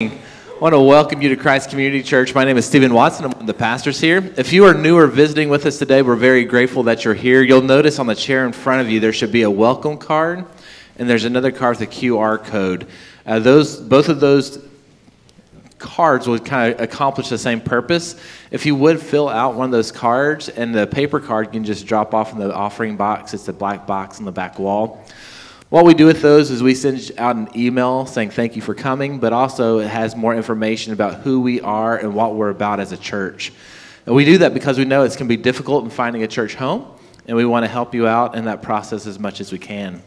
I want to welcome you to Christ Community Church. My name is Stephen Watson. I'm one of the pastors here. If you are new or visiting with us today, we're very grateful that you're here. You'll notice on the chair in front of you there should be a welcome card, and there's another card with a QR code. Uh, those, both of those cards would kind of accomplish the same purpose. If you would fill out one of those cards, and the paper card you can just drop off in the offering box. It's the black box on the back wall. What we do with those is we send out an email saying thank you for coming, but also it has more information about who we are and what we're about as a church. And we do that because we know it's going to be difficult in finding a church home, and we want to help you out in that process as much as we can.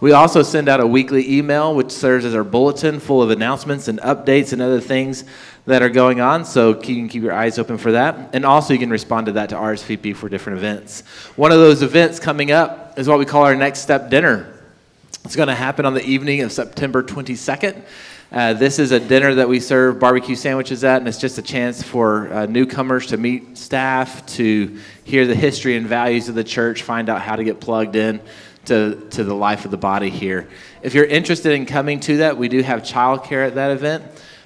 We also send out a weekly email, which serves as our bulletin full of announcements and updates and other things that are going on. So you can keep your eyes open for that. And also, you can respond to that to RSVP for different events. One of those events coming up is what we call our Next Step Dinner. It's going to happen on the evening of September 22nd. Uh, this is a dinner that we serve barbecue sandwiches at, and it's just a chance for uh, newcomers to meet staff, to hear the history and values of the church, find out how to get plugged in to, to the life of the body here. If you're interested in coming to that, we do have childcare at that event.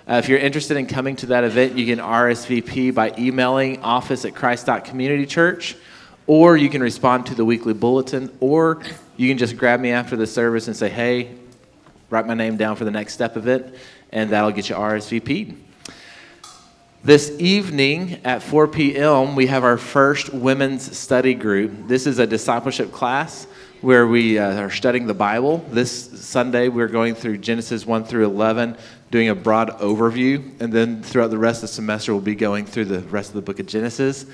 Uh, if you're interested in coming to that event, you can RSVP by emailing office at christ.communitychurch, or you can respond to the weekly bulletin, or you can just grab me after the service and say, hey, write my name down for the next step of it, and that'll get you RSVP'd. This evening at 4 p.m., we have our first women's study group. This is a discipleship class where we uh, are studying the Bible. This Sunday, we're going through Genesis 1 through 11, doing a broad overview, and then throughout the rest of the semester, we'll be going through the rest of the book of Genesis.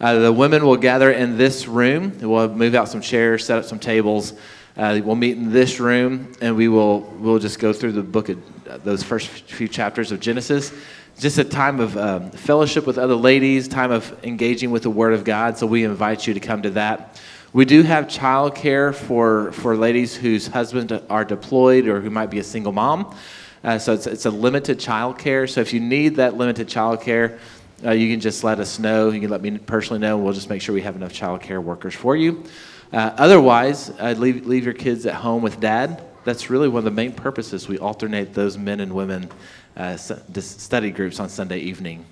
Uh, the women will gather in this room. We'll move out some chairs, set up some tables. Uh, we'll meet in this room, and we will we'll just go through the book of uh, those first few chapters of Genesis. Just a time of um, fellowship with other ladies, time of engaging with the Word of God. So we invite you to come to that. We do have childcare for for ladies whose husbands are deployed or who might be a single mom. Uh, so it's, it's a limited childcare. So if you need that limited childcare, uh, you can just let us know. You can let me personally know. We'll just make sure we have enough child care workers for you. Uh, otherwise, uh, leave, leave your kids at home with dad. That's really one of the main purposes. We alternate those men and women uh, study groups on Sunday evening.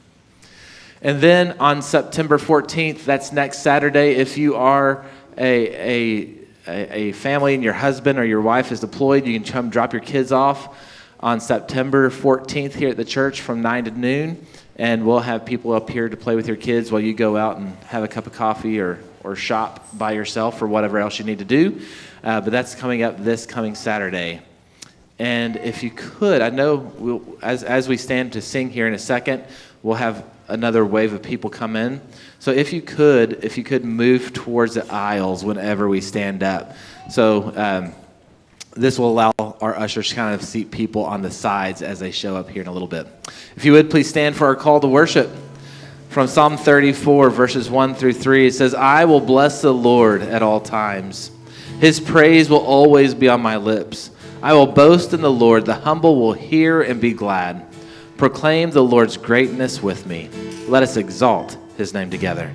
And then on September 14th, that's next Saturday, if you are a, a, a family and your husband or your wife is deployed, you can come drop your kids off on September 14th here at the church from 9 to noon and we'll have people up here to play with your kids while you go out and have a cup of coffee or, or shop by yourself or whatever else you need to do. Uh, but that's coming up this coming Saturday. And if you could, I know we'll, as, as we stand to sing here in a second, we'll have another wave of people come in. So if you could, if you could move towards the aisles whenever we stand up. So um, this will allow our ushers to kind of seat people on the sides as they show up here in a little bit. If you would please stand for our call to worship. From Psalm 34, verses 1 through 3, it says, I will bless the Lord at all times. His praise will always be on my lips. I will boast in the Lord. The humble will hear and be glad. Proclaim the Lord's greatness with me. Let us exalt his name together.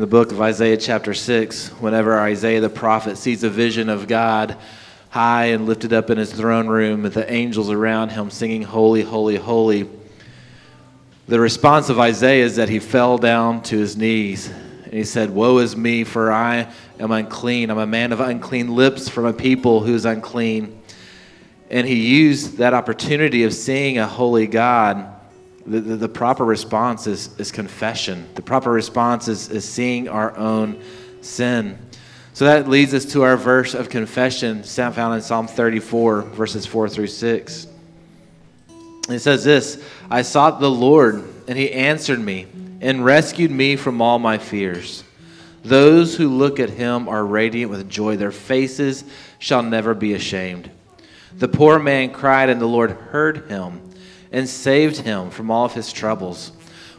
In the book of Isaiah, chapter 6, whenever Isaiah the prophet sees a vision of God high and lifted up in his throne room with the angels around him singing, Holy, Holy, Holy, the response of Isaiah is that he fell down to his knees and he said, Woe is me, for I am unclean. I'm a man of unclean lips from a people who is unclean. And he used that opportunity of seeing a holy God the, the, the proper response is, is confession. The proper response is, is seeing our own sin. So that leads us to our verse of confession found in Psalm 34, verses 4 through 6. It says this I sought the Lord, and he answered me and rescued me from all my fears. Those who look at him are radiant with joy, their faces shall never be ashamed. The poor man cried, and the Lord heard him and saved him from all of his troubles.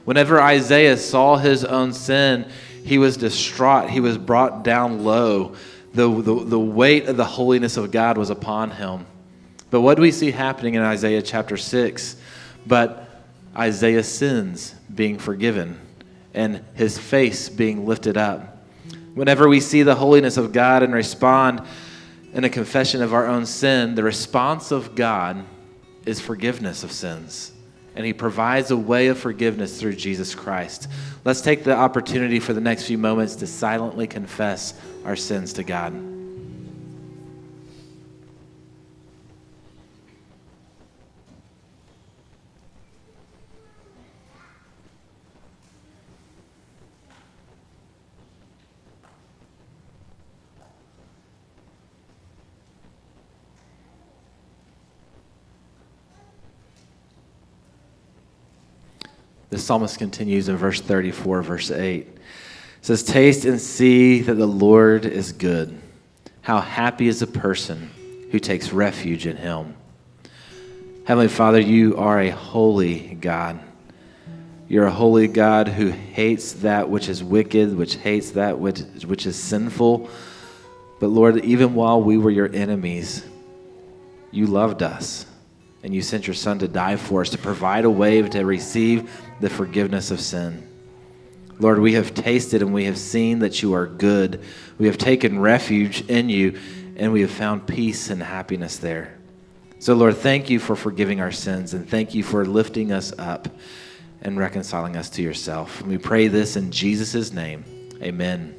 Whenever Isaiah saw his own sin, he was distraught. He was brought down low. The, the, the weight of the holiness of God was upon him. But what do we see happening in Isaiah chapter 6? But Isaiah's sins being forgiven and his face being lifted up. Whenever we see the holiness of God and respond in a confession of our own sin, the response of God is forgiveness of sins. And he provides a way of forgiveness through Jesus Christ. Let's take the opportunity for the next few moments to silently confess our sins to God. The psalmist continues in verse 34, verse 8. It says, Taste and see that the Lord is good. How happy is a person who takes refuge in him. Heavenly Father, you are a holy God. You're a holy God who hates that which is wicked, which hates that which, which is sinful. But Lord, even while we were your enemies, you loved us and you sent your Son to die for us, to provide a way to receive the forgiveness of sin. Lord, we have tasted and we have seen that you are good. We have taken refuge in you and we have found peace and happiness there. So, Lord, thank you for forgiving our sins and thank you for lifting us up and reconciling us to yourself. And we pray this in Jesus' name. Amen.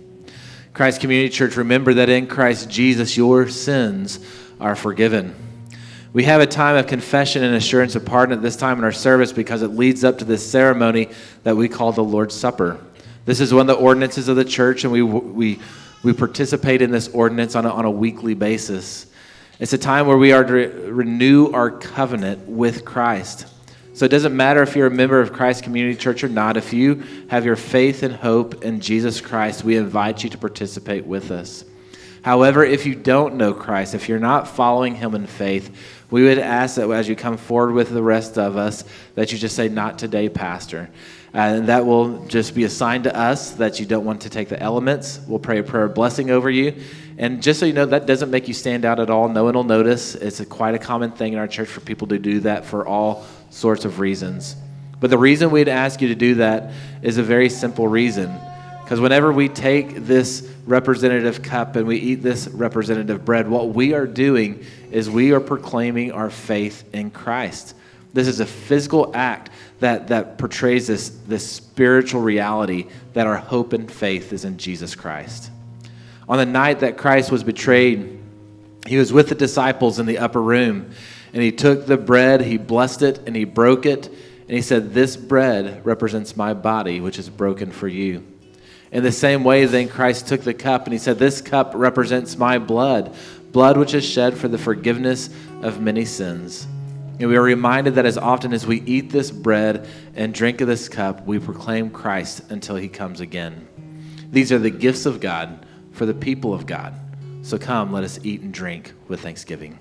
Christ Community Church, remember that in Christ Jesus, your sins are forgiven. We have a time of confession and assurance of pardon at this time in our service because it leads up to this ceremony that we call the Lord's Supper. This is one of the ordinances of the church, and we, we, we participate in this ordinance on a, on a weekly basis. It's a time where we are to re- renew our covenant with Christ. So it doesn't matter if you're a member of Christ Community Church or not. If you have your faith and hope in Jesus Christ, we invite you to participate with us. However, if you don't know Christ, if you're not following him in faith, we would ask that as you come forward with the rest of us, that you just say, Not today, Pastor. And that will just be a sign to us that you don't want to take the elements. We'll pray a prayer of blessing over you. And just so you know, that doesn't make you stand out at all. No one will notice. It's a, quite a common thing in our church for people to do that for all sorts of reasons. But the reason we'd ask you to do that is a very simple reason. Because whenever we take this representative cup and we eat this representative bread, what we are doing is we are proclaiming our faith in Christ. This is a physical act that, that portrays this, this spiritual reality that our hope and faith is in Jesus Christ. On the night that Christ was betrayed, he was with the disciples in the upper room, and he took the bread, he blessed it, and he broke it, and he said, This bread represents my body, which is broken for you. In the same way, then Christ took the cup and he said, This cup represents my blood, blood which is shed for the forgiveness of many sins. And we are reminded that as often as we eat this bread and drink of this cup, we proclaim Christ until he comes again. These are the gifts of God for the people of God. So come, let us eat and drink with thanksgiving.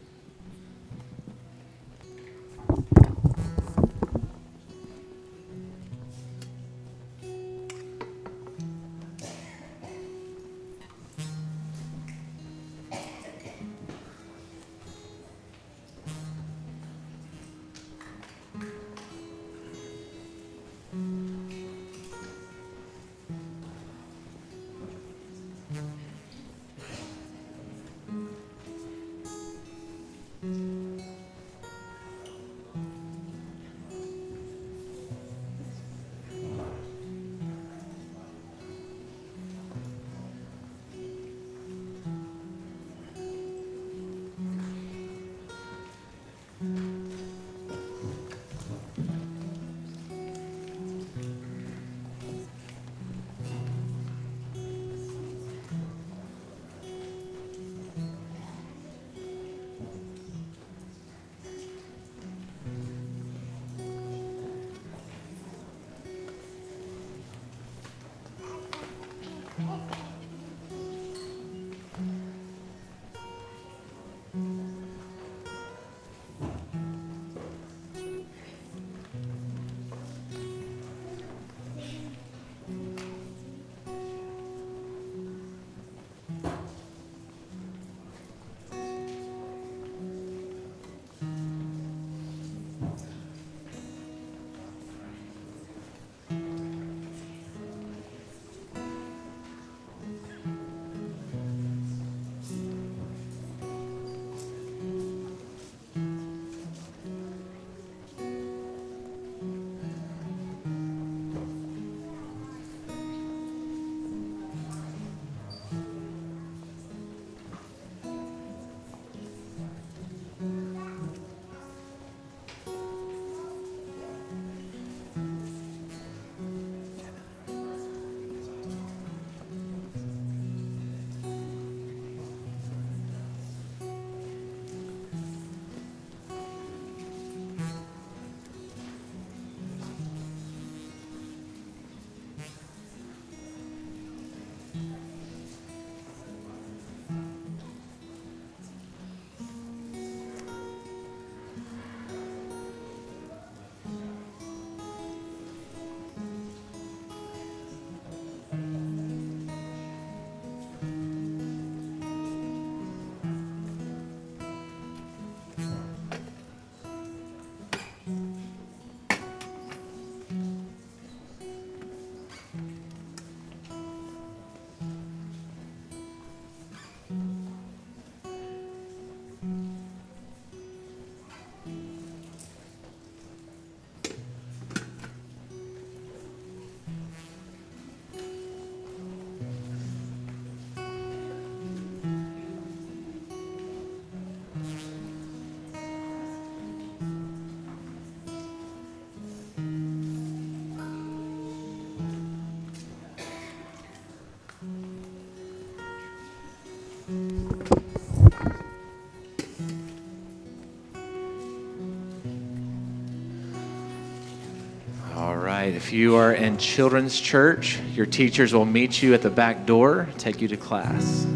If you are in children's church, your teachers will meet you at the back door, take you to class.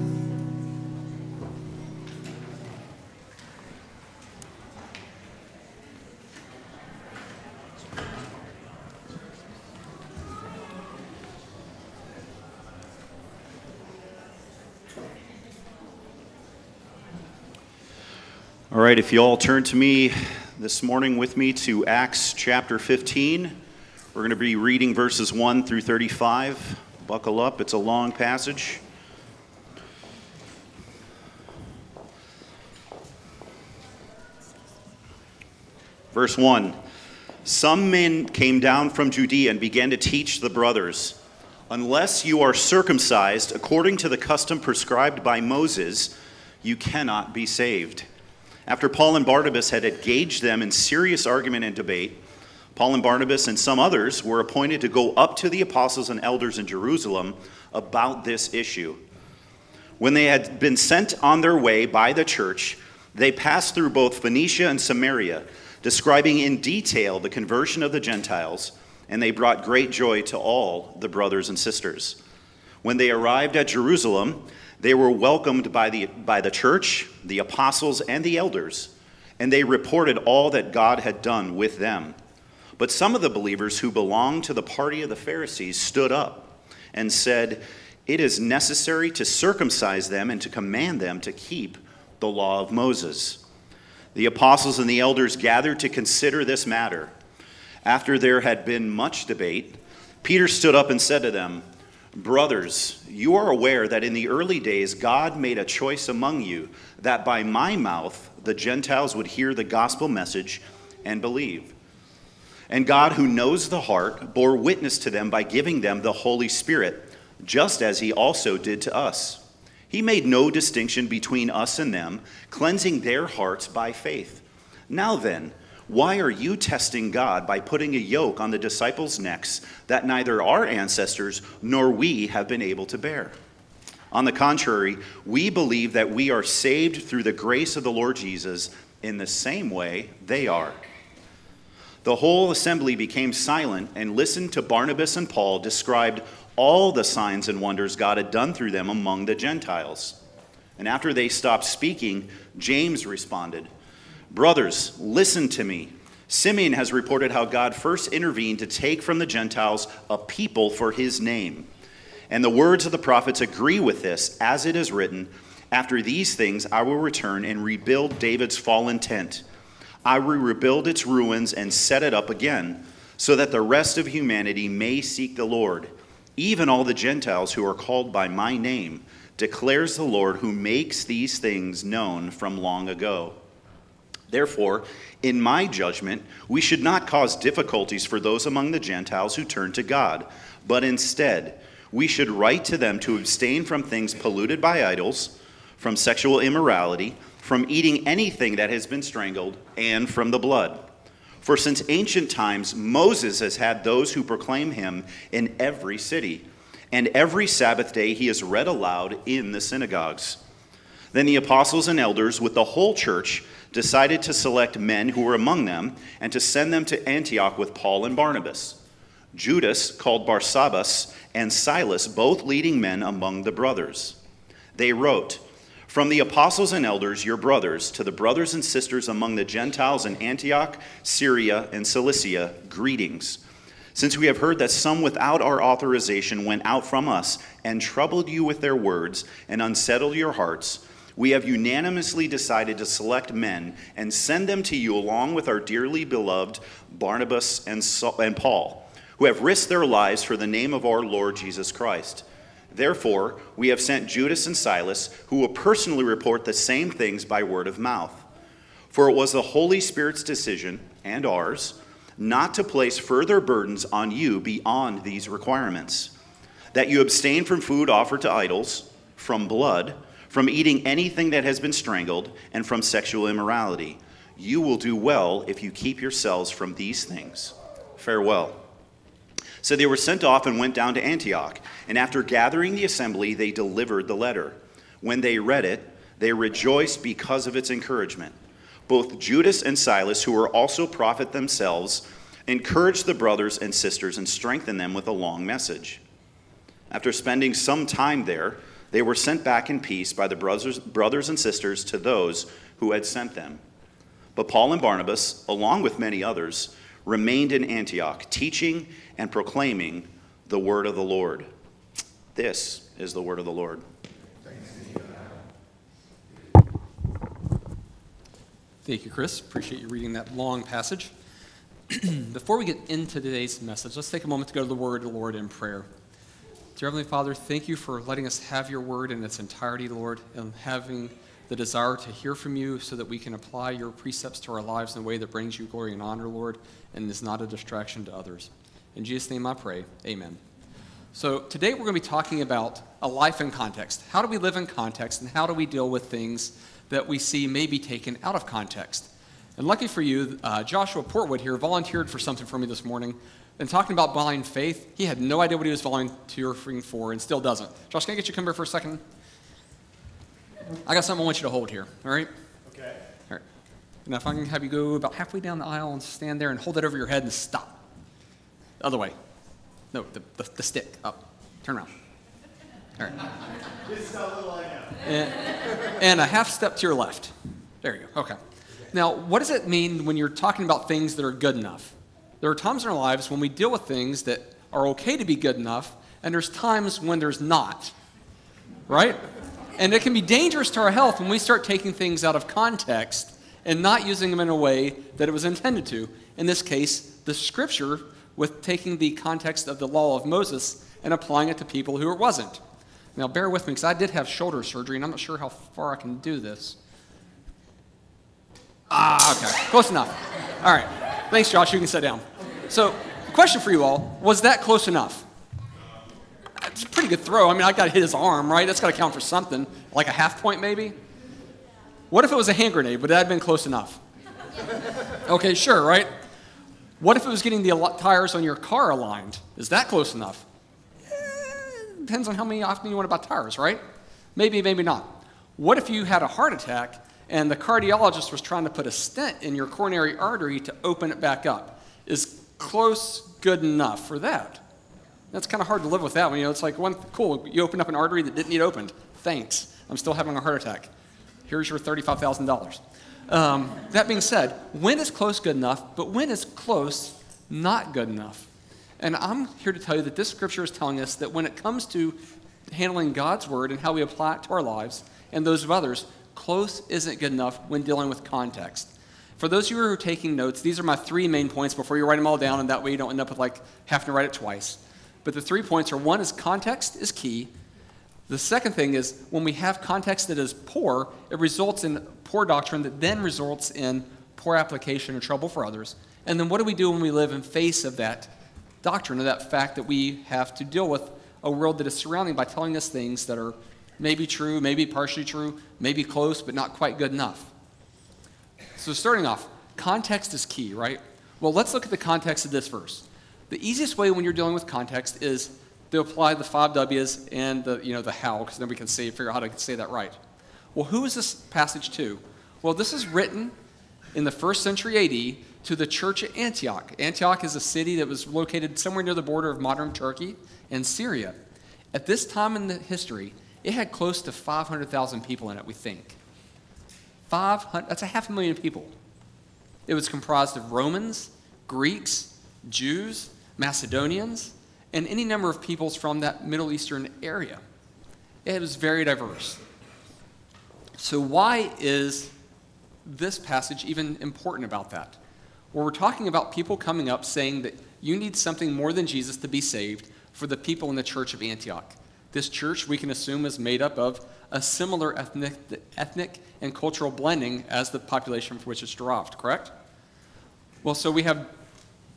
All right, if you all turn to me this morning with me to Acts chapter 15, we're going to be reading verses 1 through 35. Buckle up, it's a long passage. Verse 1 Some men came down from Judea and began to teach the brothers, Unless you are circumcised according to the custom prescribed by Moses, you cannot be saved. After Paul and Barnabas had engaged them in serious argument and debate, Paul and Barnabas and some others were appointed to go up to the apostles and elders in Jerusalem about this issue. When they had been sent on their way by the church, they passed through both Phoenicia and Samaria, describing in detail the conversion of the Gentiles, and they brought great joy to all the brothers and sisters. When they arrived at Jerusalem, they were welcomed by the, by the church, the apostles, and the elders, and they reported all that God had done with them. But some of the believers who belonged to the party of the Pharisees stood up and said, It is necessary to circumcise them and to command them to keep the law of Moses. The apostles and the elders gathered to consider this matter. After there had been much debate, Peter stood up and said to them, Brothers, you are aware that in the early days God made a choice among you that by my mouth the Gentiles would hear the gospel message and believe. And God, who knows the heart, bore witness to them by giving them the Holy Spirit, just as he also did to us. He made no distinction between us and them, cleansing their hearts by faith. Now then, why are you testing God by putting a yoke on the disciples' necks that neither our ancestors nor we have been able to bear? On the contrary, we believe that we are saved through the grace of the Lord Jesus in the same way they are. The whole assembly became silent and listened to Barnabas and Paul describe all the signs and wonders God had done through them among the Gentiles. And after they stopped speaking, James responded, Brothers, listen to me. Simeon has reported how God first intervened to take from the Gentiles a people for his name. And the words of the prophets agree with this, as it is written After these things I will return and rebuild David's fallen tent. I will rebuild its ruins and set it up again, so that the rest of humanity may seek the Lord, even all the Gentiles who are called by my name, declares the Lord who makes these things known from long ago. Therefore, in my judgment, we should not cause difficulties for those among the Gentiles who turn to God, but instead, we should write to them to abstain from things polluted by idols, from sexual immorality, from eating anything that has been strangled, and from the blood. For since ancient times, Moses has had those who proclaim him in every city, and every Sabbath day he is read aloud in the synagogues. Then the apostles and elders, with the whole church, decided to select men who were among them and to send them to Antioch with Paul and Barnabas. Judas, called Barsabbas, and Silas, both leading men among the brothers. They wrote, From the apostles and elders, your brothers, to the brothers and sisters among the Gentiles in Antioch, Syria, and Cilicia, greetings. Since we have heard that some without our authorization went out from us and troubled you with their words and unsettled your hearts, we have unanimously decided to select men and send them to you along with our dearly beloved Barnabas and, Paul, who have risked their lives for the name of our Lord Jesus Christ. Therefore, we have sent Judas and Silas, who will personally report the same things by word of mouth. For it was the Holy Spirit's decision, and ours, not to place further burdens on you beyond these requirements that you abstain from food offered to idols, from blood, from eating anything that has been strangled, and from sexual immorality. You will do well if you keep yourselves from these things. Farewell. So they were sent off and went down to Antioch. And after gathering the assembly, they delivered the letter. When they read it, they rejoiced because of its encouragement. Both Judas and Silas, who were also prophet themselves, encouraged the brothers and sisters and strengthened them with a long message. After spending some time there, they were sent back in peace by the brothers, brothers and sisters to those who had sent them. But Paul and Barnabas, along with many others, remained in Antioch, teaching and proclaiming the word of the Lord. This is the word of the Lord. Thank you, Chris. Appreciate you reading that long passage. Before we get into today's message, let's take a moment to go to the Word of the Lord in prayer. Dear Heavenly Father, thank you for letting us have your Word in its entirety, Lord, and having the desire to hear from you so that we can apply your precepts to our lives in a way that brings you glory and honor, Lord, and is not a distraction to others. In Jesus' name I pray. Amen. So, today we're going to be talking about a life in context. How do we live in context, and how do we deal with things that we see may be taken out of context? And lucky for you, uh, Joshua Portwood here volunteered for something for me this morning. And talking about blind faith, he had no idea what he was volunteering for and still doesn't. Josh, can I get you to come here for a second? I got something I want you to hold here, all right? Okay. All right. Now, if I can have you go about halfway down the aisle and stand there and hold it over your head and stop. The other way. No, the, the, the stick. Up. Turn around. All right. And, and a half step to your left. There you go. Okay. Now, what does it mean when you're talking about things that are good enough? There are times in our lives when we deal with things that are okay to be good enough, and there's times when there's not. Right? And it can be dangerous to our health when we start taking things out of context and not using them in a way that it was intended to. In this case, the scripture with taking the context of the law of Moses and applying it to people who it wasn't. Now, bear with me because I did have shoulder surgery and I'm not sure how far I can do this. Ah, okay. Close enough. All right. Thanks, Josh. You can sit down. So, the question for you all was that close enough? It's a pretty good throw. I mean, I got to hit his arm, right? That's got to count for something. Like a half point, maybe? What if it was a hand grenade? Would that have been close enough? Okay, sure, right? What if it was getting the tires on your car aligned? Is that close enough? Eh, depends on how many often you want about tires, right? Maybe, maybe not. What if you had a heart attack and the cardiologist was trying to put a stent in your coronary artery to open it back up? Is close good enough for that? That's kind of hard to live with that one. You know, it's like one cool. You opened up an artery that didn't need opened. Thanks. I'm still having a heart attack. Here's your thirty-five thousand dollars. Um, that being said, when is close good enough? But when is close not good enough? And I'm here to tell you that this scripture is telling us that when it comes to handling God's word and how we apply it to our lives and those of others, close isn't good enough when dealing with context. For those of you who are taking notes, these are my three main points before you write them all down, and that way you don't end up with like having to write it twice. But the three points are one is context is key. The second thing is when we have context that is poor, it results in poor doctrine that then results in poor application and trouble for others. And then what do we do when we live in face of that doctrine, or that fact that we have to deal with a world that is surrounding by telling us things that are maybe true, maybe partially true, maybe close, but not quite good enough. So starting off, context is key, right? Well, let's look at the context of this verse. The easiest way when you're dealing with context is to apply the five W's and the, you know, the how, because then we can say, figure out how to say that right. Well, who is this passage to? Well, this is written in the first century AD to the church at Antioch. Antioch is a city that was located somewhere near the border of modern Turkey and Syria. At this time in the history, it had close to 500,000 people in it, we think. 500, that's a half a million people. It was comprised of Romans, Greeks, Jews, Macedonians, and any number of peoples from that Middle Eastern area. It was very diverse. So, why is this passage even important about that? Well, we're talking about people coming up saying that you need something more than Jesus to be saved for the people in the church of Antioch. This church, we can assume, is made up of a similar ethnic, ethnic and cultural blending as the population from which it's derived, correct? Well, so we have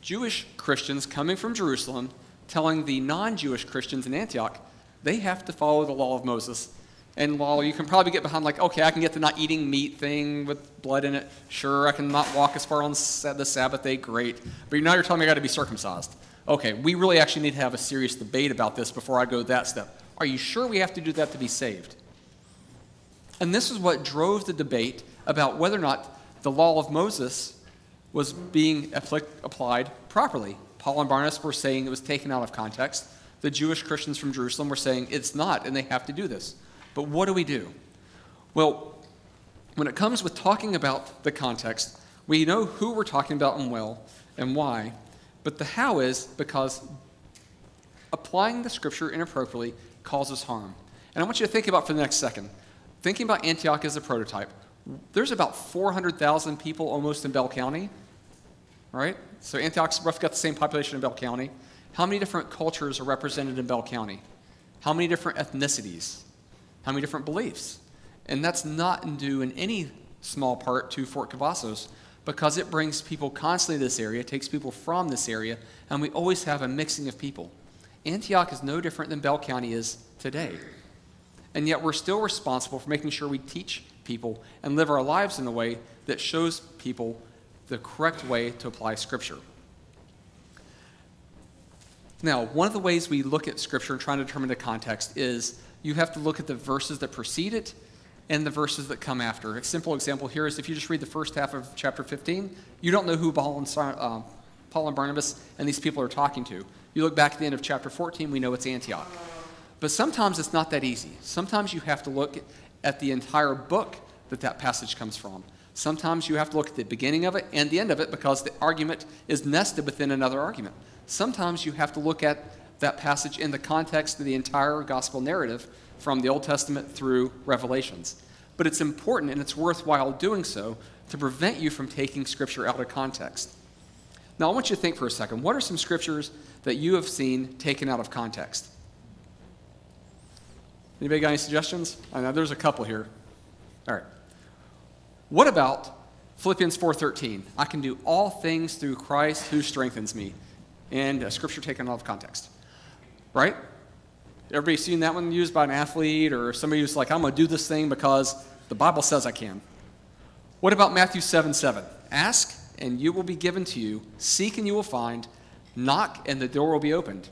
Jewish Christians coming from Jerusalem telling the non Jewish Christians in Antioch they have to follow the law of Moses. And while you can probably get behind, like, okay, I can get the not eating meat thing with blood in it. Sure, I can not walk as far on the Sabbath day. Great. But now you're telling me I got to be circumcised. Okay, we really actually need to have a serious debate about this before I go that step. Are you sure we have to do that to be saved? And this is what drove the debate about whether or not the law of Moses was being applied properly. Paul and Barnabas were saying it was taken out of context. The Jewish Christians from Jerusalem were saying it's not, and they have to do this. But what do we do? Well, when it comes with talking about the context, we know who we're talking about and well and why. But the how is because applying the scripture inappropriately causes harm. And I want you to think about for the next second. Thinking about Antioch as a prototype, there's about 400,000 people almost in Bell County, right? So Antioch's roughly got the same population in Bell County. How many different cultures are represented in Bell County? How many different ethnicities? How many different beliefs? And that's not due in any small part to Fort Cavazos because it brings people constantly to this area, takes people from this area, and we always have a mixing of people. Antioch is no different than Bell County is today. And yet we're still responsible for making sure we teach people and live our lives in a way that shows people the correct way to apply Scripture. Now, one of the ways we look at Scripture and try to determine the context is you have to look at the verses that precede it and the verses that come after. A simple example here is if you just read the first half of chapter 15, you don't know who Paul and, uh, Paul and Barnabas and these people are talking to. You look back at the end of chapter 14, we know it's Antioch. But sometimes it's not that easy. Sometimes you have to look at the entire book that that passage comes from. Sometimes you have to look at the beginning of it and the end of it because the argument is nested within another argument. Sometimes you have to look at that passage in the context of the entire gospel narrative from the Old Testament through Revelations. But it's important and it's worthwhile doing so to prevent you from taking Scripture out of context. Now, I want you to think for a second what are some Scriptures that you have seen taken out of context? Anybody got any suggestions? I know there's a couple here. All right. What about Philippians 4:13? I can do all things through Christ who strengthens me. And a scripture taken out of context. Right? Everybody seen that one used by an athlete or somebody who's like, I'm going to do this thing because the Bible says I can. What about Matthew 7 7? Ask and you will be given to you. Seek and you will find. Knock and the door will be opened.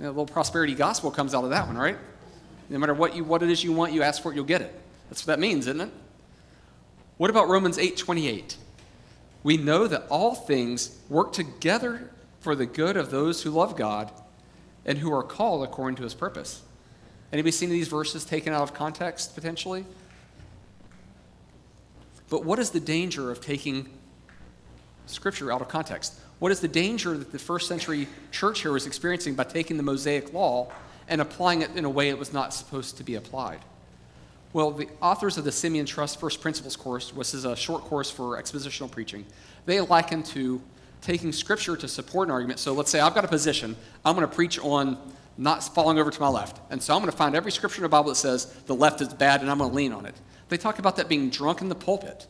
A little prosperity gospel comes out of that one, right? No matter what, you, what it is you want, you ask for it, you'll get it. That's what that means, isn't it? What about Romans 8 28? We know that all things work together for the good of those who love God and who are called according to his purpose. Anybody seen these verses taken out of context potentially? But what is the danger of taking scripture out of context? What is the danger that the first century church here was experiencing by taking the Mosaic law and applying it in a way it was not supposed to be applied? Well, the authors of the Simeon Trust First Principles course, which is a short course for expositional preaching, they liken to taking scripture to support an argument. So let's say I've got a position, I'm going to preach on not falling over to my left. And so I'm going to find every scripture in the Bible that says the left is bad and I'm going to lean on it. They talk about that being drunk in the pulpit.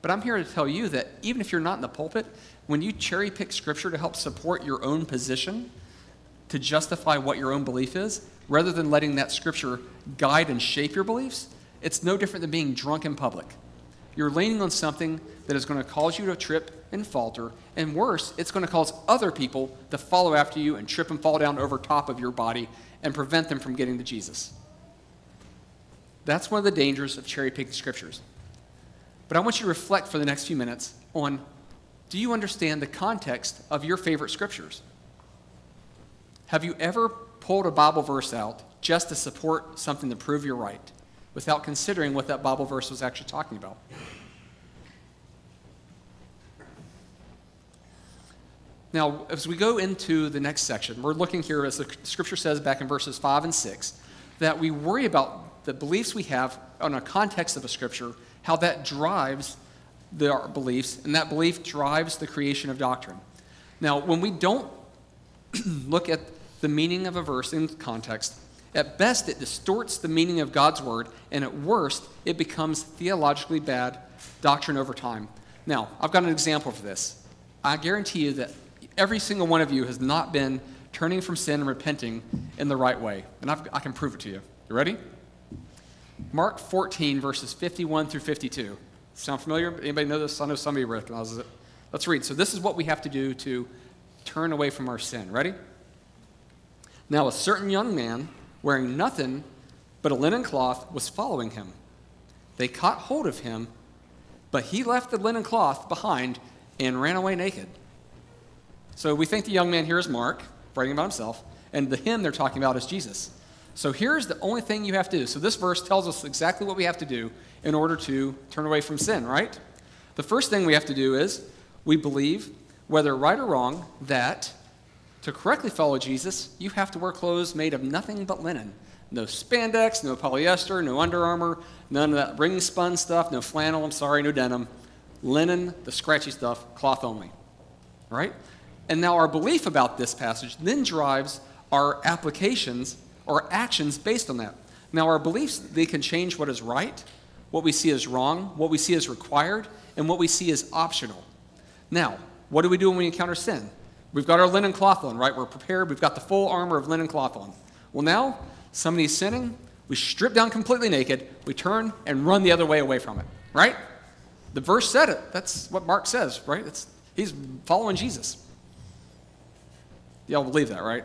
But I'm here to tell you that even if you're not in the pulpit, when you cherry pick scripture to help support your own position, to justify what your own belief is, rather than letting that scripture guide and shape your beliefs, it's no different than being drunk in public. You're leaning on something that is going to cause you to trip and falter, and worse, it's going to cause other people to follow after you and trip and fall down over top of your body and prevent them from getting to Jesus. That's one of the dangers of cherry picking scriptures. But I want you to reflect for the next few minutes on do you understand the context of your favorite scriptures? Have you ever pulled a Bible verse out just to support something to prove you're right without considering what that Bible verse was actually talking about? Now, as we go into the next section, we're looking here, as the scripture says back in verses 5 and 6, that we worry about the beliefs we have on a context of a scripture, how that drives the, our beliefs, and that belief drives the creation of doctrine. Now, when we don't look at the meaning of a verse in context, at best it distorts the meaning of God's word, and at worst it becomes theologically bad doctrine over time. Now, I've got an example for this. I guarantee you that every single one of you has not been turning from sin and repenting in the right way. And I've, i can prove it to you. You ready? Mark 14, verses 51 through 52. Sound familiar? Anybody know this? I know somebody recognizes it. Let's read. So, this is what we have to do to turn away from our sin. Ready? Now, a certain young man, wearing nothing but a linen cloth, was following him. They caught hold of him, but he left the linen cloth behind and ran away naked. So we think the young man here is Mark, writing about himself, and the him they're talking about is Jesus. So here's the only thing you have to do. So this verse tells us exactly what we have to do in order to turn away from sin, right? The first thing we have to do is we believe, whether right or wrong, that to correctly follow Jesus, you have to wear clothes made of nothing but linen. No spandex, no polyester, no Under Armour, none of that ring spun stuff, no flannel, I'm sorry, no denim. Linen, the scratchy stuff, cloth only. Right? And now our belief about this passage then drives our applications or actions based on that. Now our beliefs, they can change what is right, what we see as wrong, what we see as required, and what we see as optional. Now, what do we do when we encounter sin? We've got our linen cloth on, right? We're prepared. We've got the full armor of linen cloth on. Well, now somebody's sinning. We strip down completely naked. We turn and run the other way away from it, right? The verse said it. That's what Mark says, right? It's, he's following Jesus. Y'all believe that, right?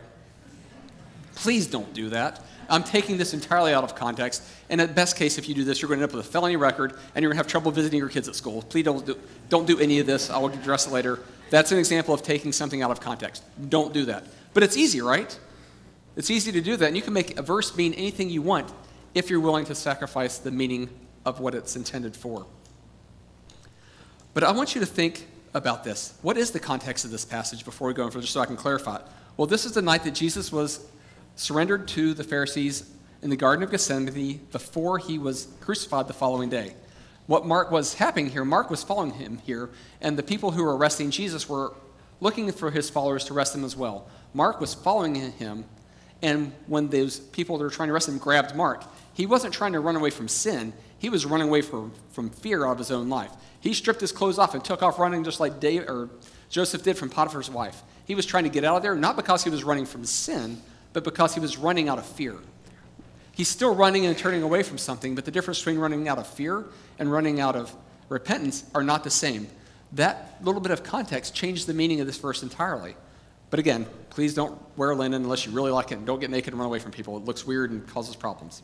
Please don't do that. I'm taking this entirely out of context. And at best case, if you do this, you're going to end up with a felony record and you're going to have trouble visiting your kids at school. Please don't do, don't do any of this. I'll address it later. That's an example of taking something out of context. Don't do that. But it's easy, right? It's easy to do that. And you can make a verse mean anything you want if you're willing to sacrifice the meaning of what it's intended for. But I want you to think about this. What is the context of this passage before we go in further so I can clarify it? Well, this is the night that Jesus was surrendered to the Pharisees in the Garden of Gethsemane before he was crucified the following day. What Mark was happening here, Mark was following him here, and the people who were arresting Jesus were looking for his followers to arrest him as well. Mark was following him, and when those people that were trying to arrest him grabbed Mark, he wasn't trying to run away from sin, he was running away from, from fear of his own life. He stripped his clothes off and took off running just like David, or Joseph did from Potiphar's wife. He was trying to get out of there, not because he was running from sin, but because he was running out of fear. He's still running and turning away from something, but the difference between running out of fear and running out of repentance are not the same. That little bit of context changed the meaning of this verse entirely. But again, please don't wear linen unless you really like it. And don't get naked and run away from people. It looks weird and causes problems.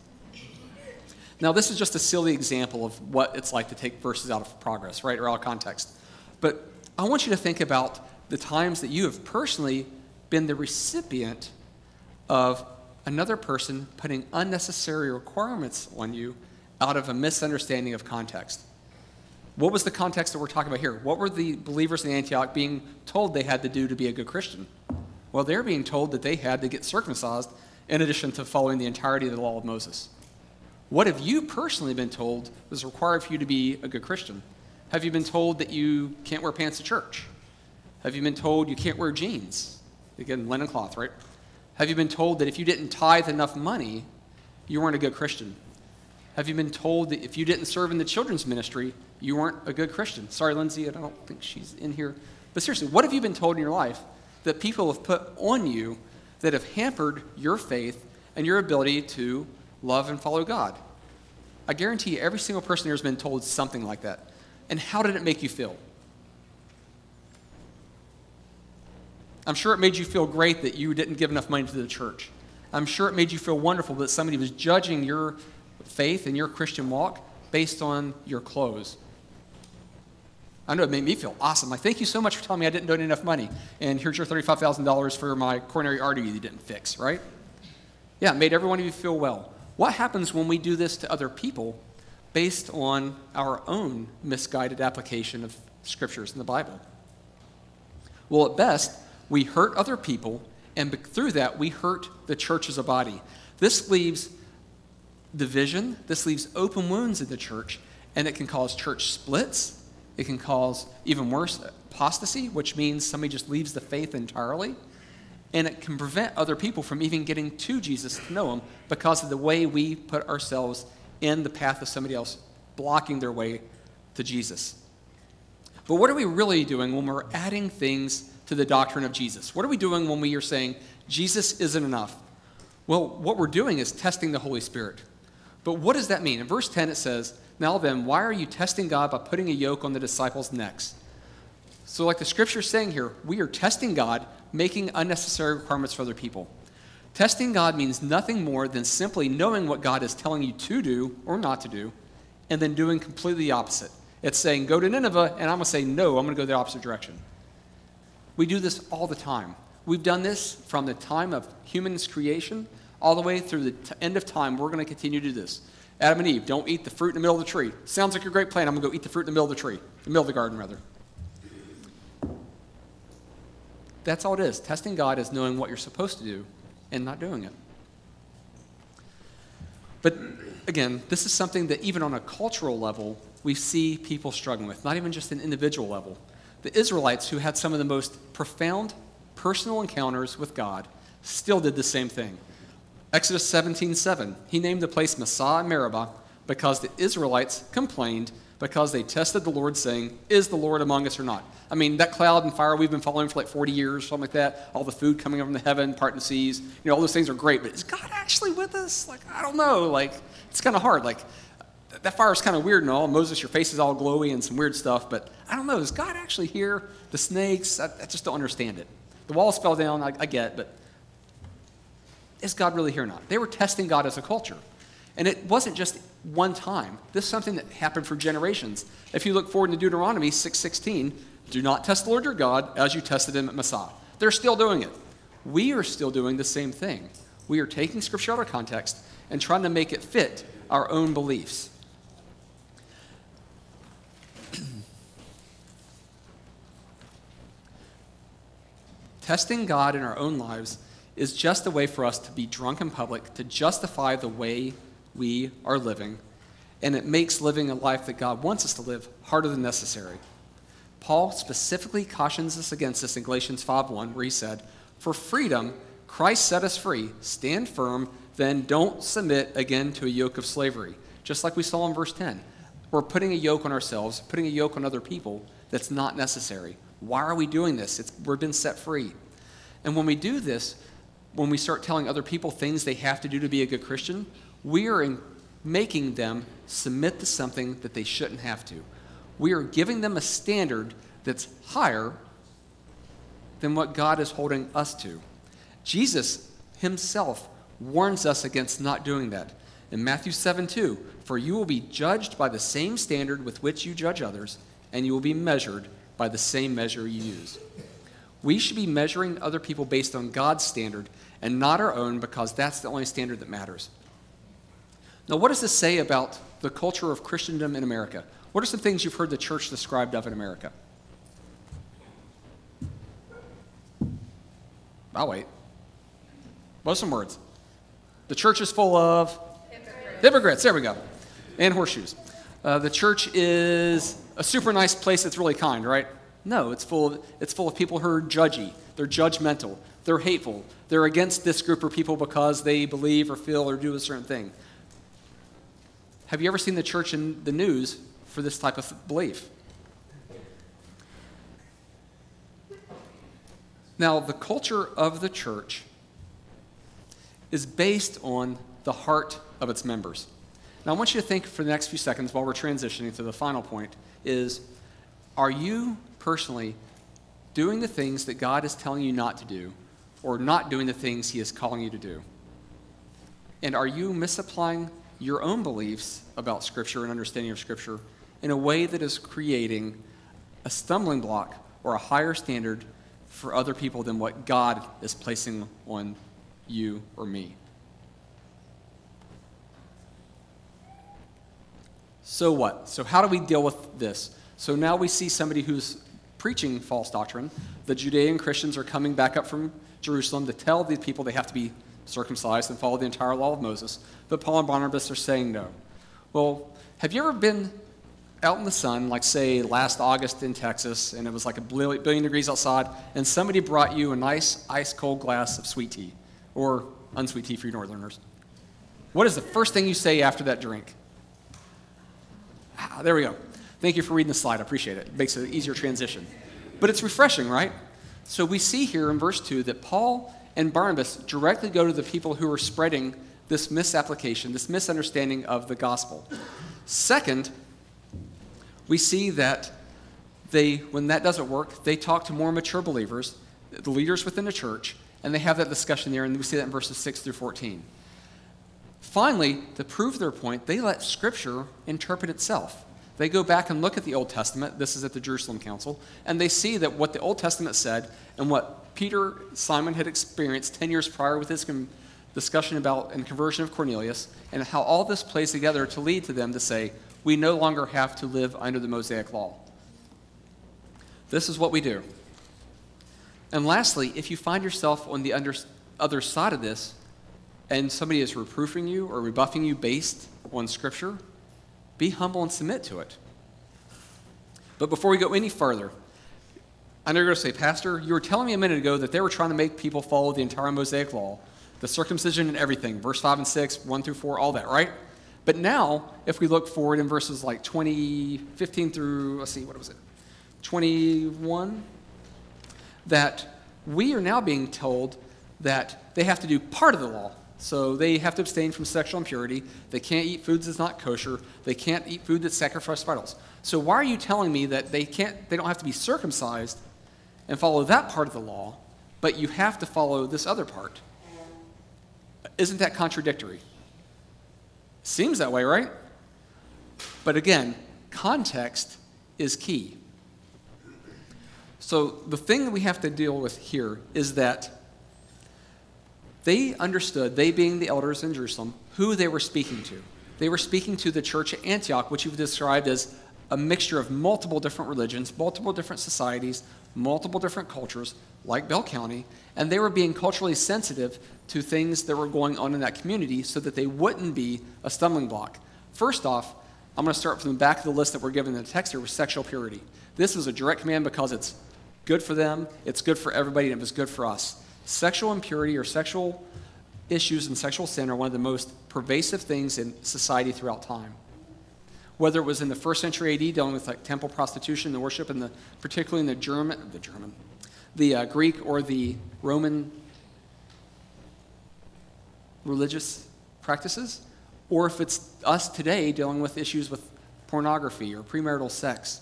Now, this is just a silly example of what it's like to take verses out of progress, right, or out of context. But I want you to think about the times that you have personally been the recipient of another person putting unnecessary requirements on you out of a misunderstanding of context. What was the context that we're talking about here? What were the believers in Antioch being told they had to do to be a good Christian? Well, they're being told that they had to get circumcised in addition to following the entirety of the law of Moses. What have you personally been told is required for you to be a good Christian? Have you been told that you can't wear pants to church? Have you been told you can't wear jeans? Again, linen cloth, right? Have you been told that if you didn't tithe enough money, you weren't a good Christian? Have you been told that if you didn't serve in the children's ministry, you weren't a good Christian? Sorry, Lindsay, I don't think she's in here. But seriously, what have you been told in your life that people have put on you that have hampered your faith and your ability to love and follow God? I guarantee you, every single person here has been told something like that. And how did it make you feel? I'm sure it made you feel great that you didn't give enough money to the church. I'm sure it made you feel wonderful that somebody was judging your faith and your Christian walk based on your clothes. I know it made me feel awesome. Like, thank you so much for telling me I didn't donate enough money. And here's your $35,000 for my coronary artery you didn't fix, right? Yeah, it made every one of you feel well. What happens when we do this to other people based on our own misguided application of scriptures in the Bible? Well, at best, we hurt other people, and through that, we hurt the church as a body. This leaves division, this leaves open wounds in the church, and it can cause church splits. It can cause, even worse, apostasy, which means somebody just leaves the faith entirely. And it can prevent other people from even getting to Jesus to know him because of the way we put ourselves in the path of somebody else, blocking their way to Jesus. But what are we really doing when we're adding things to the doctrine of Jesus? What are we doing when we are saying Jesus isn't enough? Well, what we're doing is testing the Holy Spirit. But what does that mean? In verse 10, it says, Now then, why are you testing God by putting a yoke on the disciples' necks? So, like the scripture is saying here, we are testing God, making unnecessary requirements for other people. Testing God means nothing more than simply knowing what God is telling you to do or not to do, and then doing completely the opposite. It's saying, go to Nineveh, and I'm going to say, no, I'm going to go the opposite direction. We do this all the time. We've done this from the time of humans' creation all the way through the t- end of time. We're going to continue to do this. Adam and Eve, don't eat the fruit in the middle of the tree. Sounds like a great plan. I'm going to go eat the fruit in the middle of the tree, the middle of the garden, rather. That's all it is. Testing God is knowing what you're supposed to do and not doing it. But again, this is something that even on a cultural level, we see people struggling with, not even just an individual level. The Israelites, who had some of the most profound personal encounters with God, still did the same thing. Exodus 17 7, he named the place Massah and Meribah because the Israelites complained because they tested the Lord, saying, Is the Lord among us or not? I mean, that cloud and fire we've been following for like 40 years, something like that, all the food coming from the heaven, parting seas, you know, all those things are great, but is God actually with us? Like, I don't know. Like, it's kind of hard. Like, that fire is kind of weird and all. Moses, your face is all glowy and some weird stuff, but I don't know. Is God actually here? The snakes, I, I just don't understand it. The walls fell down, I, I get, but is God really here or not? They were testing God as a culture. And it wasn't just one time. This is something that happened for generations. If you look forward to Deuteronomy 6:16, do not test the Lord your God as you tested him at Massah. They're still doing it. We are still doing the same thing. We are taking scripture out of context and trying to make it fit our own beliefs. Testing God in our own lives is just a way for us to be drunk in public, to justify the way we are living, and it makes living a life that God wants us to live harder than necessary. Paul specifically cautions us against this in Galatians 5:1, where he said, "For freedom Christ set us free. Stand firm, then don't submit again to a yoke of slavery." Just like we saw in verse 10. We're putting a yoke on ourselves, putting a yoke on other people that's not necessary. Why are we doing this? It's, we've been set free. And when we do this, when we start telling other people things they have to do to be a good Christian, we are in making them submit to something that they shouldn't have to. We are giving them a standard that's higher than what God is holding us to. Jesus himself warns us against not doing that. In Matthew 7 2, for you will be judged by the same standard with which you judge others, and you will be measured by the same measure you use. We should be measuring other people based on God's standard and not our own because that's the only standard that matters. Now, what does this say about the culture of Christendom in America? What are some things you've heard the church described of in America? I'll wait. What are some words? The church is full of hypocrites. hypocrites. There we go. And horseshoes. Uh, the church is a super nice place that's really kind, right? No, it's full of, it's full of people who are judgy. They're judgmental. They're hateful. They're against this group of people because they believe or feel or do a certain thing. Have you ever seen the church in the news for this type of belief? Now, the culture of the church is based on the heart of its members. Now, I want you to think for the next few seconds while we're transitioning to the final point is are you personally doing the things that God is telling you not to do or not doing the things He is calling you to do? And are you misapplying your own beliefs about Scripture and understanding of Scripture in a way that is creating a stumbling block or a higher standard for other people than what God is placing on you or me? So what? So, how do we deal with this? So now we see somebody who's preaching false doctrine. The Judean Christians are coming back up from Jerusalem to tell the people they have to be circumcised and follow the entire law of Moses. But Paul and Barnabas are saying no. Well, have you ever been out in the sun, like say last August in Texas, and it was like a billion degrees outside, and somebody brought you a nice ice cold glass of sweet tea, or unsweet tea for you northerners? What is the first thing you say after that drink? Ah, there we go. Thank you for reading the slide. I appreciate it. It makes an easier transition. But it's refreshing, right? So we see here in verse 2 that Paul and Barnabas directly go to the people who are spreading this misapplication, this misunderstanding of the gospel. Second, we see that they, when that doesn't work, they talk to more mature believers, the leaders within the church, and they have that discussion there, and we see that in verses 6 through 14. Finally, to prove their point, they let Scripture interpret itself. They go back and look at the Old Testament. This is at the Jerusalem Council. And they see that what the Old Testament said and what Peter Simon had experienced 10 years prior with his discussion about and conversion of Cornelius, and how all this plays together to lead to them to say, we no longer have to live under the Mosaic law. This is what we do. And lastly, if you find yourself on the under, other side of this, and somebody is reproofing you or rebuffing you based on Scripture, be humble and submit to it. But before we go any further, I know you're going to say, Pastor, you were telling me a minute ago that they were trying to make people follow the entire Mosaic law, the circumcision and everything, verse 5 and 6, 1 through 4, all that, right? But now, if we look forward in verses like 20, 15 through, let's see, what was it? 21, that we are now being told that they have to do part of the law. So they have to abstain from sexual impurity. They can't eat foods that's not kosher. They can't eat food that's sacrificed idols. So why are you telling me that they can't they don't have to be circumcised and follow that part of the law, but you have to follow this other part? Isn't that contradictory? Seems that way, right? But again, context is key. So the thing that we have to deal with here is that they understood, they being the elders in Jerusalem, who they were speaking to. They were speaking to the church at Antioch, which you've described as a mixture of multiple different religions, multiple different societies, multiple different cultures, like Bell County, and they were being culturally sensitive to things that were going on in that community so that they wouldn't be a stumbling block. First off, I'm going to start from the back of the list that we're given in the text here with sexual purity. This is a direct command because it's good for them, it's good for everybody, and it was good for us. Sexual impurity or sexual issues and sexual sin are one of the most pervasive things in society throughout time. Whether it was in the first century AD, dealing with like temple prostitution, the worship, and the particularly in the German, the German, the uh, Greek or the Roman religious practices, or if it's us today dealing with issues with pornography or premarital sex,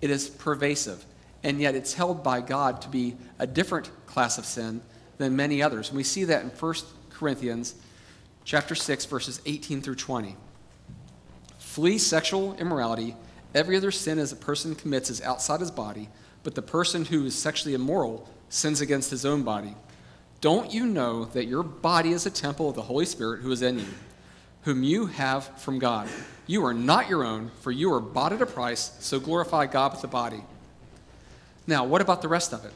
it is pervasive and yet it's held by God to be a different class of sin than many others. And we see that in 1 Corinthians chapter 6 verses 18 through 20. Flee sexual immorality. Every other sin as a person commits is outside his body, but the person who is sexually immoral sins against his own body. Don't you know that your body is a temple of the Holy Spirit who is in you, whom you have from God? You are not your own, for you are bought at a price, so glorify God with the body. Now, what about the rest of it?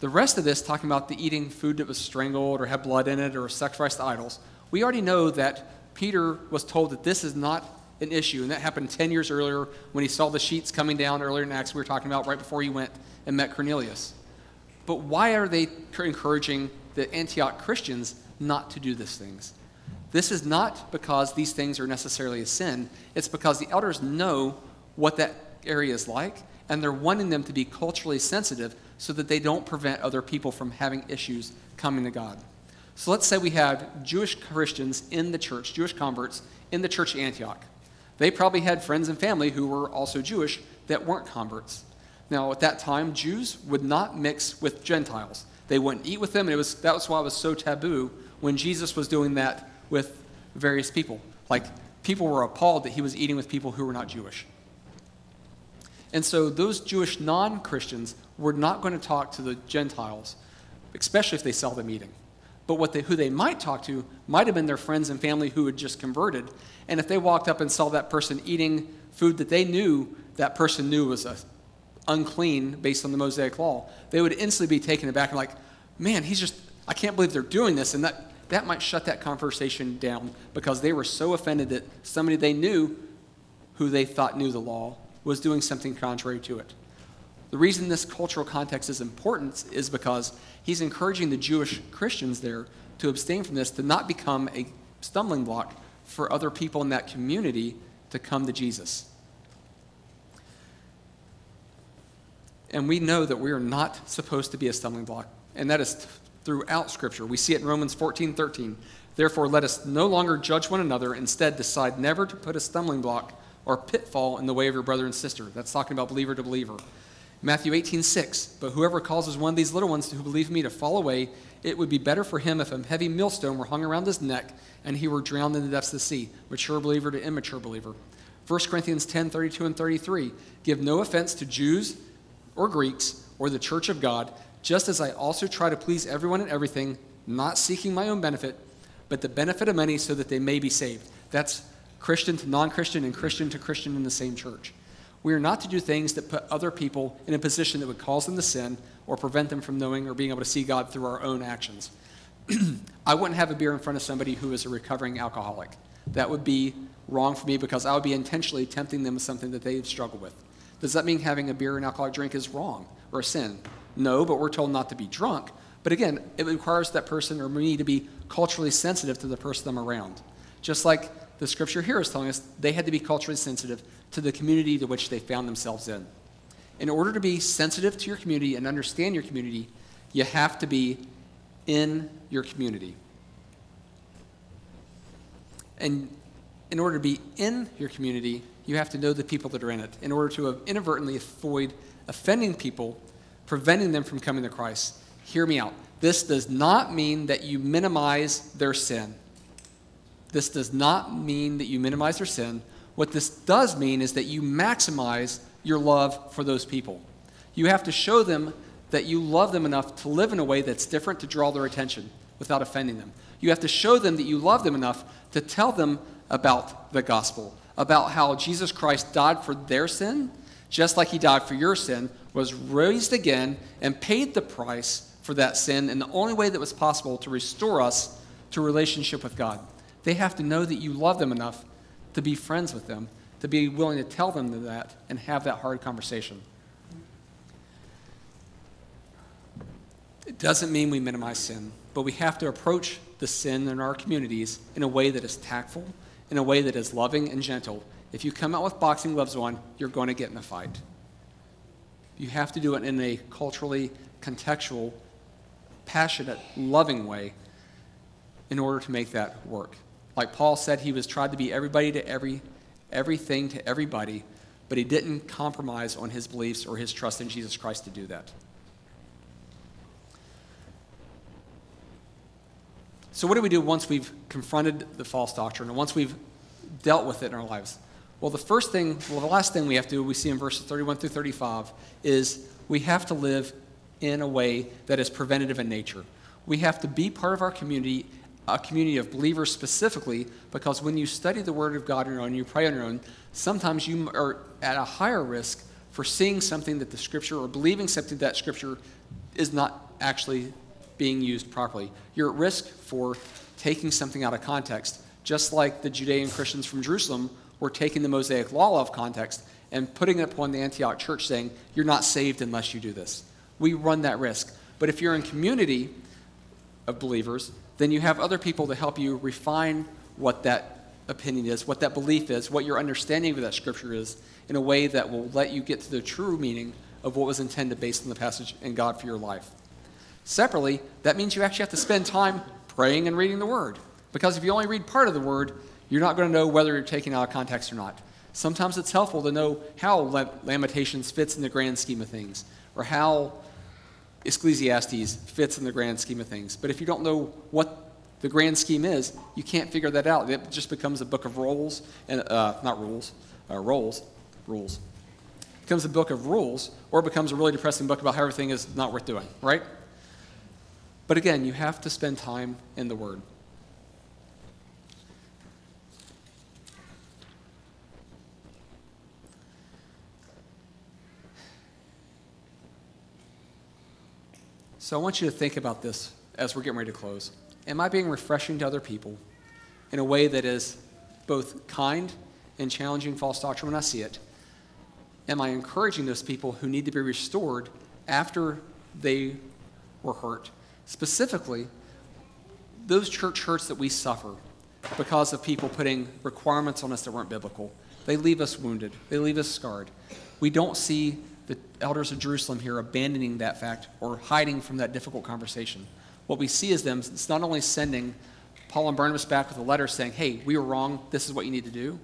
The rest of this, talking about the eating food that was strangled or had blood in it or sacrificed to idols, we already know that Peter was told that this is not an issue, and that happened 10 years earlier when he saw the sheets coming down earlier in Acts we were talking about right before he went and met Cornelius. But why are they encouraging the Antioch Christians not to do these things? This is not because these things are necessarily a sin, it's because the elders know what that area is like and they're wanting them to be culturally sensitive so that they don't prevent other people from having issues coming to God. So let's say we have Jewish Christians in the church, Jewish converts in the church of Antioch. They probably had friends and family who were also Jewish that weren't converts. Now, at that time, Jews would not mix with Gentiles. They wouldn't eat with them, and it was, that was why it was so taboo when Jesus was doing that with various people. Like, people were appalled that he was eating with people who were not Jewish. And so those Jewish non Christians were not going to talk to the Gentiles, especially if they saw them eating. But what they, who they might talk to might have been their friends and family who had just converted. And if they walked up and saw that person eating food that they knew that person knew was a, unclean based on the Mosaic law, they would instantly be taken aback and like, man, he's just, I can't believe they're doing this. And that, that might shut that conversation down because they were so offended that somebody they knew who they thought knew the law was doing something contrary to it. The reason this cultural context is important is because he's encouraging the Jewish Christians there to abstain from this, to not become a stumbling block for other people in that community to come to Jesus. And we know that we are not supposed to be a stumbling block, and that is throughout Scripture. We see it in Romans 14 13. Therefore, let us no longer judge one another, instead, decide never to put a stumbling block or pitfall in the way of your brother and sister. That's talking about believer to believer. Matthew 18, 6. But whoever causes one of these little ones who believe me to fall away, it would be better for him if a heavy millstone were hung around his neck and he were drowned in the depths of the sea. Mature believer to immature believer. 1 Corinthians 10, 32 and 33. Give no offense to Jews or Greeks or the church of God, just as I also try to please everyone and everything, not seeking my own benefit, but the benefit of many so that they may be saved. That's Christian to non Christian and Christian to Christian in the same church. We are not to do things that put other people in a position that would cause them to sin or prevent them from knowing or being able to see God through our own actions. I wouldn't have a beer in front of somebody who is a recovering alcoholic. That would be wrong for me because I would be intentionally tempting them with something that they've struggled with. Does that mean having a beer and alcoholic drink is wrong or a sin? No, but we're told not to be drunk. But again, it requires that person or me to be culturally sensitive to the person I'm around. Just like the scripture here is telling us, they had to be culturally sensitive to the community to which they found themselves in. In order to be sensitive to your community and understand your community, you have to be in your community. And in order to be in your community, you have to know the people that are in it. In order to inadvertently avoid offending people, preventing them from coming to Christ, hear me out. This does not mean that you minimize their sin. This does not mean that you minimize their sin. What this does mean is that you maximize your love for those people. You have to show them that you love them enough to live in a way that's different to draw their attention without offending them. You have to show them that you love them enough to tell them about the gospel, about how Jesus Christ died for their sin, just like he died for your sin, was raised again, and paid the price for that sin in the only way that was possible to restore us to relationship with God. They have to know that you love them enough to be friends with them, to be willing to tell them that and have that hard conversation. It doesn't mean we minimize sin, but we have to approach the sin in our communities in a way that is tactful, in a way that is loving and gentle. If you come out with boxing gloves on, you're going to get in a fight. You have to do it in a culturally contextual, passionate, loving way in order to make that work. Like Paul said, he was tried to be everybody to every, everything to everybody, but he didn't compromise on his beliefs or his trust in Jesus Christ to do that. So, what do we do once we've confronted the false doctrine and once we've dealt with it in our lives? Well, the first thing, well, the last thing we have to do, we see in verses 31 through 35, is we have to live in a way that is preventative in nature. We have to be part of our community, a community of believers specifically, because when you study the Word of God on your own, you pray on your own, sometimes you are at a higher risk for seeing something that the Scripture or believing something that Scripture is not actually being used properly. You're at risk for taking something out of context, just like the Judean Christians from Jerusalem were taking the Mosaic Law out of context and putting it upon the Antioch church, saying, You're not saved unless you do this. We run that risk. But if you're in community of believers, then you have other people to help you refine what that opinion is, what that belief is, what your understanding of that scripture is, in a way that will let you get to the true meaning of what was intended based on the passage and God for your life. Separately, that means you actually have to spend time praying and reading the Word. Because if you only read part of the Word, you're not going to know whether you're taking out of context or not. Sometimes it's helpful to know how Lamentations fits in the grand scheme of things, or how Ecclesiastes fits in the grand scheme of things. But if you don't know what the grand scheme is, you can't figure that out. It just becomes a book of rules, and uh, not rules, uh, rolls, rules. It becomes a book of rules, or it becomes a really depressing book about how everything is not worth doing, right? But again, you have to spend time in the Word. So I want you to think about this as we're getting ready to close. Am I being refreshing to other people in a way that is both kind and challenging false doctrine when I see it? Am I encouraging those people who need to be restored after they were hurt? Specifically, those church hurts that we suffer because of people putting requirements on us that weren't biblical. They leave us wounded, they leave us scarred. We don't see the elders of Jerusalem here abandoning that fact or hiding from that difficult conversation. What we see is them, it's not only sending Paul and Barnabas back with a letter saying, hey, we were wrong, this is what you need to do.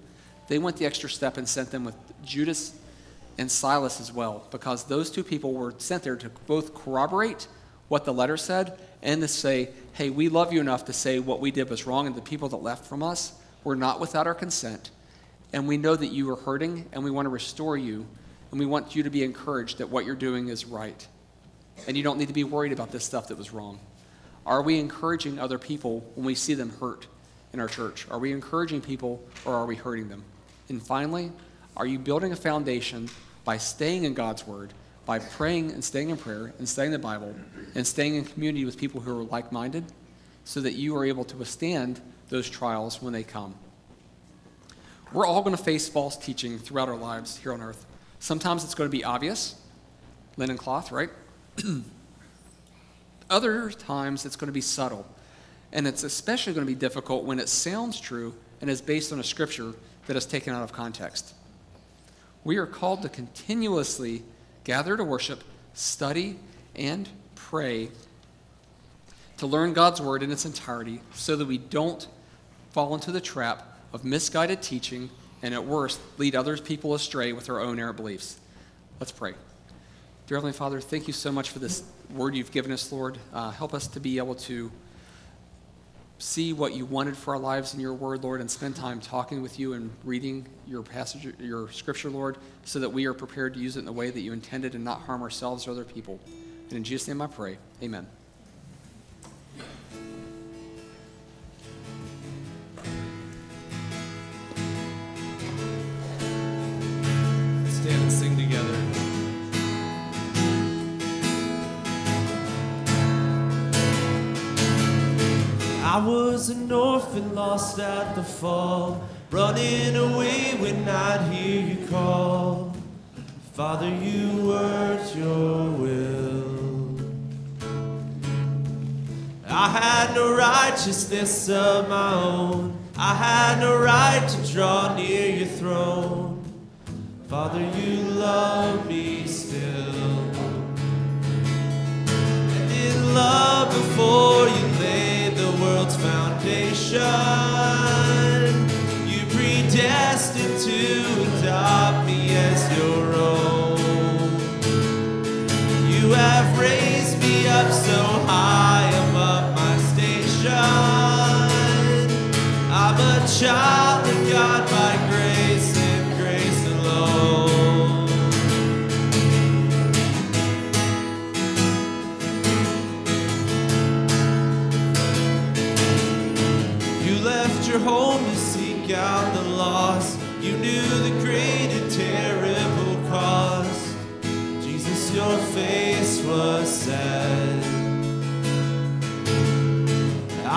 They went the extra step and sent them with Judas and Silas as well, because those two people were sent there to both corroborate what the letter said and to say, hey, we love you enough to say what we did was wrong, and the people that left from us were not without our consent. And we know that you are hurting, and we want to restore you, and we want you to be encouraged that what you're doing is right. And you don't need to be worried about this stuff that was wrong. Are we encouraging other people when we see them hurt in our church? Are we encouraging people or are we hurting them? And finally, are you building a foundation by staying in God's Word, by praying and staying in prayer and studying the Bible and staying in community with people who are like minded so that you are able to withstand those trials when they come? We're all going to face false teaching throughout our lives here on earth. Sometimes it's going to be obvious linen cloth, right? Other times it's going to be subtle. And it's especially going to be difficult when it sounds true and is based on a scripture that is taken out of context. We are called to continuously gather to worship, study, and pray to learn God's word in its entirety so that we don't fall into the trap of misguided teaching and at worst lead other people astray with our own errant beliefs. Let's pray. Dear Heavenly Father, thank you so much for this word you've given us, Lord. Uh, help us to be able to see what you wanted for our lives in your word, Lord, and spend time talking with you and reading your passage, your scripture, Lord, so that we are prepared to use it in the way that you intended and not harm ourselves or other people. And in Jesus' name I pray. Amen. I was an orphan lost at the fall, running away when I'd hear you call. Father, you worked your will. I had no righteousness of my own. I had no right to draw near your throne. Father, you love me still. And in love before you world's foundation, you predestined to adopt me as your own. You have raised me up so high above my station. I'm a child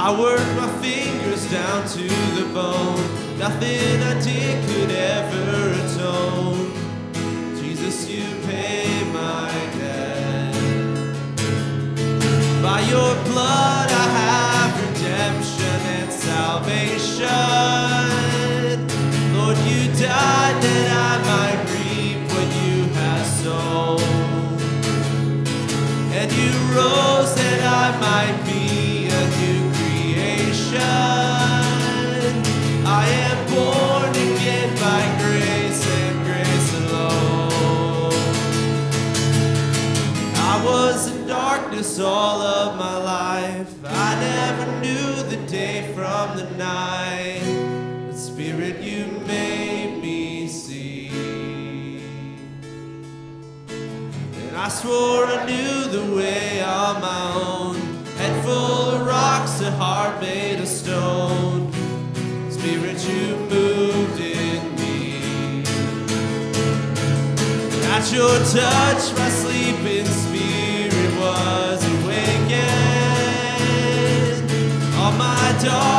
I worked my fingers down to the bone. Nothing I did could ever atone. Jesus, you paid my debt. By your blood I have redemption and salvation. Lord, you died that I might reap what you have sown. And you rose that I might be all of my life. I never knew the day from the night. But Spirit, you made me see. And I swore I knew the way on my own. Head full of rocks, a heart made of stone. Spirit, you moved in me. At your touch, my sleeping my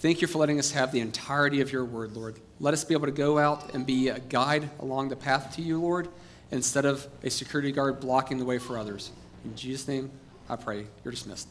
Thank you for letting us have the entirety of your word, Lord. Let us be able to go out and be a guide along the path to you, Lord, instead of a security guard blocking the way for others. In Jesus' name, I pray. You're dismissed.